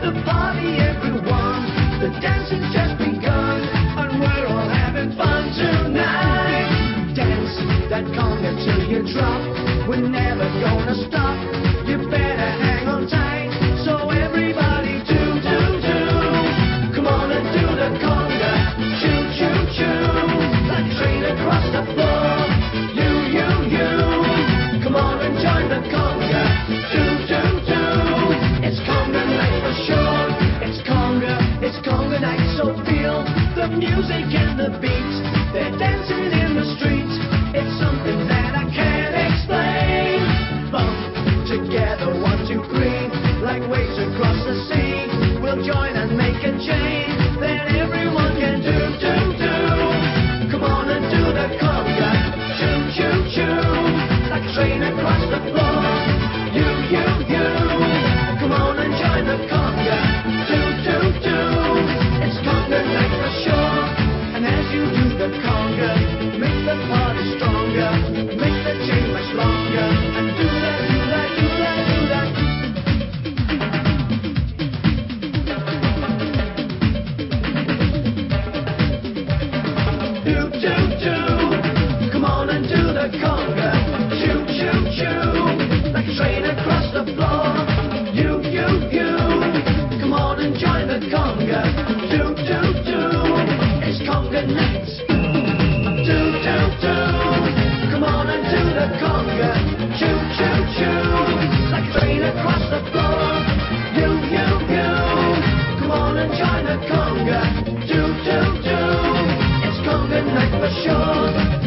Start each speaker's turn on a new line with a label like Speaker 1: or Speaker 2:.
Speaker 1: the party everyone, the dancing just begun. for sure. It's conga, it's conga night, so feel the music. China, China, Conga, do, do, do. It's Conga night for sure.